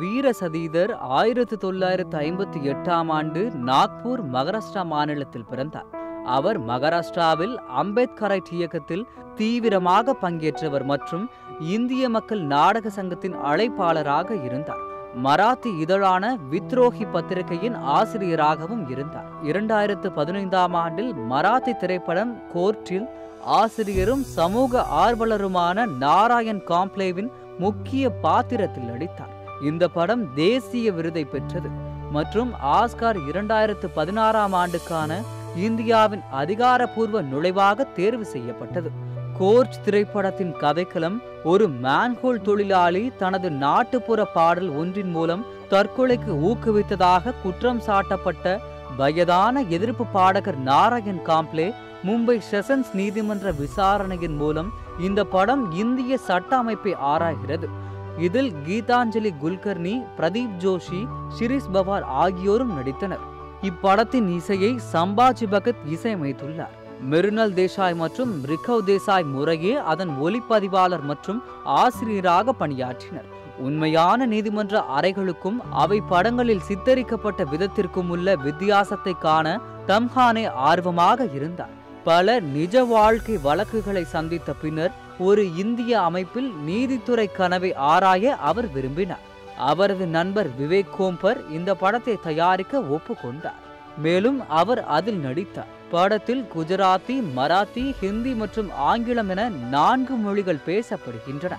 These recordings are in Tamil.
வீரசதீதர் ஆயிரத்து தொள்ளாயிரத்து ஐம்பத்தி எட்டாம் ஆண்டு நாக்பூர் மகாராஷ்டிரா மாநிலத்தில் பிறந்தார். அவர் மகாராஷ்டிராவில் அம்பேத்கரைட் இயக்கத்தில் தீவிரமாக பங்கேற்றவர் மற்றும் இந்திய மக்கள் நாடக சங்கத்தின் அழைப்பாளராக இருந்தார். மராத்தி இதழான வித்ரோஹி பத்திரிகையின் ஆசிரியராகவும் இருந்தார். இரண்டாயிரத்து பதினைந்தாம் ஆண்டில் மராத்தி திரைப்படம் கோர்ட்டில் ஆசிரியரும் சமூக ஆர்வலருமான நாராயண் காம்ப்ளேவின் முக்கிய பாத்திரத்தில் நடித்தார். இந்த படம் தேசிய விருதை பெற்றது மற்றும் ஆஸ்கார் இரண்டாயிரத்து பதினாறாம் ஆண்டுக்கான இந்தியாவின் அதிகாரப்பூர்வ நுழைவாக தேர்வு செய்யப்பட்டது. கோர்ச் திரைப்படத்தின் கதைக்களம் ஒரு மேன்ஹோல் தொழிலாளி தனது நாட்டுப்புற பாடல் ஒன்றின் மூலம் தற்கொலைக்கு ஊக்குவித்ததாக குற்றம் சாட்டப்பட்ட வயதான எதிர்ப்பு பாடகர் நாராயண் காம்ப்ளே மும்பை செஷன்ஸ் நீதிமன்ற விசாரணையின் மூலம் இந்த படம் இந்திய சட்ட அமைப்பை ஆராய்கிறது. இதில் கீதாஞ்சலி குல்கர்னி பிரதீப் ஜோஷி ஷிரிஷ் பவார் ஆகியோரும் நடித்தனர். இப்படத்தின் இசையை சம்பாஜி பகத் இசையமைத்துள்ளார். மெருனல் தேசாய் மற்றும் ரிகவ் தேசாய் முறையே அதன் ஒளிப்பதிவாளர் மற்றும் ஆசிரியராக பணியாற்றினர். உண்மையான நீதிமன்ற அறைகளுக்கும் அவை படங்களில் சித்தரிக்கப்பட்ட விதத்திற்கும் உள்ள வித்தியாசத்தை காண தம்ஹானே ஆர்வமாக இருந்தார். பல நிஜ வாழ்க்கை வழக்குகளை சந்தித்த பின்னர் ஒரு இந்திய அமைப்பில் நீதித்துறை கனவை ஆராய அவர் விரும்பினார். அவரது நண்பர் விவேக் கோம்பர் இந்த படத்தை தயாரிக்க ஒப்புக்கொண்டார். மேலும் அவர் அதில் நடித்தார். படத்தில் குஜராத்தி மராத்தி ஹிந்தி மற்றும் ஆங்கிலம் என நான்கு மொழிகள் பேசப்படுகின்றன.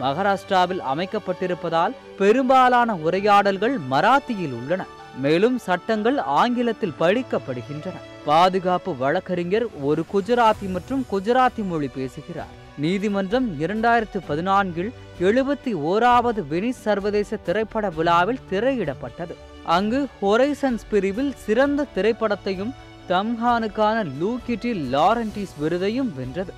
மகாராஷ்டிராவில் அமைக்கப்பட்டிருப்பதால் பெரும்பாலான உரையாடல்கள் மராத்தியில் உள்ளன. மேலும் சட்டங்கள் ஆங்கிலத்தில் படிக்கப்படுகின்றன. பாதுகாப்பு வழக்கறிஞர் ஒரு குஜராத்தி மற்றும் குஜராத்தி மொழி பேசுகிறார். நீதிமன்றம் இரண்டாயிரத்து பதினான்கில் எழுபத்தி ஓராவது வெனிஸ் சர்வதேச திரைப்பட விழாவில் திரையிடப்பட்டது. அங்கு ஹொரைசன்ஸ் பிரிவில் சிறந்த திரைப்படத்தையும் தம்ஹானுக்கான லூகிட்டி லாரண்டிஸ் விருதையும் வென்றது.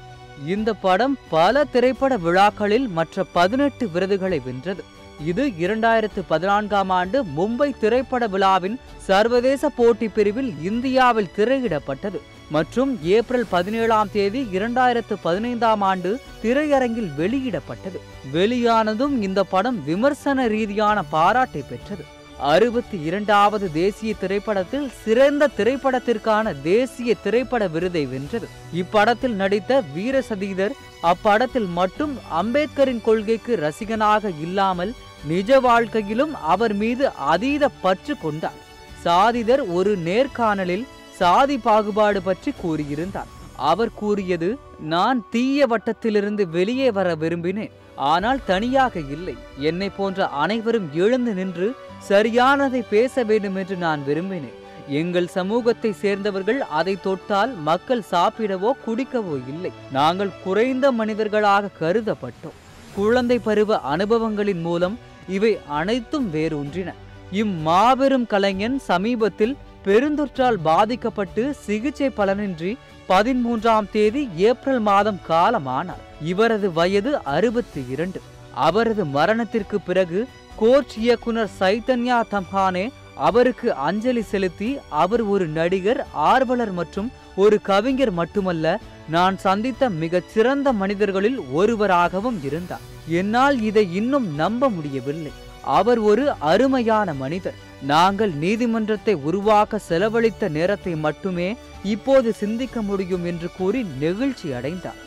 இந்த படம் பல திரைப்பட விழாக்களில் மற்ற பதினெட்டு விருதுகளை வென்றது. இது இரண்டாயிரத்து பதினான்காம் ஆண்டு மும்பை திரைப்பட விழாவின் சர்வதேச போட்டி பிரிவில் இந்தியாவில் திரையிடப்பட்டது. மற்றும் ஏப்ரல் பதினேழாம் தேதி இரண்டாயிரத்து பதினைந்தாம் ஆண்டு திரையரங்கில் வெளியிடப்பட்டது. வெளியானதும் இந்த படம் விமர்சன ரீதியான பாராட்டை பெற்றது. அறுபத்தி இரண்டாவது தேசிய திரைப்படத்தில் சிறந்த திரைப்படத்திற்கான தேசிய திரைப்பட விருதை வென்றது. இப்படத்தில் நடித்த வீரசதீதர் அப்படத்தில் மட்டும் அம்பேத்கரின் கொள்கைக்கு ரசிகனாக இல்லாமல் நிஜ வாழ்க்கையிலும் அவர் மீது அதீத பற்று கொண்டார். சாதிதர் ஒரு நேர்காணலில் சாதி பாகுபாடு பற்றி கூறியிருந்தார். அவர் கூறியது நான் தீய வட்டத்திலிருந்து வெளியே வர விரும்பினேன் ஆனால் தனியாக இல்லை. என்னை போன்ற அனைவரும் எழுந்து நின்று சரியானதை பேச வேண்டும் என்று நான் விரும்பினேன். எங்கள் சமூகத்தை சேர்ந்தவர்கள் அதை தொட்டால் மக்கள் சாப்பிடவோ குடிக்கவோ இல்லை. நாங்கள் குறைந்த மனிதர்களாக கருதப்பட்டோம். குழந்தை பருவ அனுபவங்களின் மூலம் இவை அனைத்தும் வேரூன்றின. இம்மாபெரும் கலைஞன் சமீபத்தில் பெருந்தொற்றால் பாதிக்கப்பட்டு சிகிச்சை பலனின்றி பதிமூன்றாம் தேதி ஏப்ரல் மாதம் காலமானார். இவரது வயது அறுபத்தி இரண்டு. அவரது மரணத்திற்கு பிறகு கோர்ட் இயக்குனர் சைதன்யா தம்ஹானே அவருக்கு அஞ்சலி செலுத்தி அவர் ஒரு நடிகர் ஆர்வலர் மற்றும் ஒரு கவிஞர் மட்டுமல்ல நான் சந்தித்த மிகச் சிறந்த மனிதர்களில் ஒருவராகவும் இருந்தார். என்னால் இதை இன்னும் நம்ப முடியவில்லை. அவர் ஒரு அருமையான மனிதர். நாங்கள் நீதிமன்றத்தை உருவாக்க செலவழித்த நேரத்தை மட்டுமே இப்போது சிந்திக்க முடியும் என்று கூறி நெகிழ்ச்சி அடைந்தார்